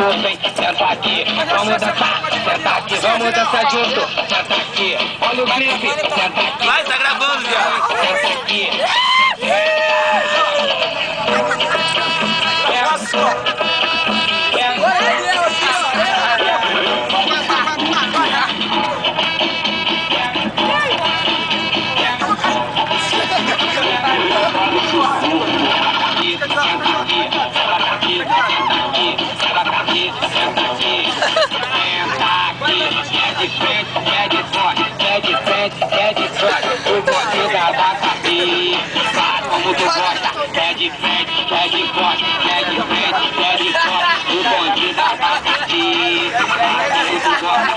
corpo, hein? Senta aqui, vamos dançar, senta aqui, vamos dançar junto, senta aqui. Olha o clipe, senta aqui. Vai, tá gravando, viado. Senta aqui. É frente, é de frente, é de frente, é de frente. O bonde da abacaxi, sabe como tu gosta. É de frente, é de costa, é de frente, é costa. O bonde da abacaxi, sabe como tu gosta.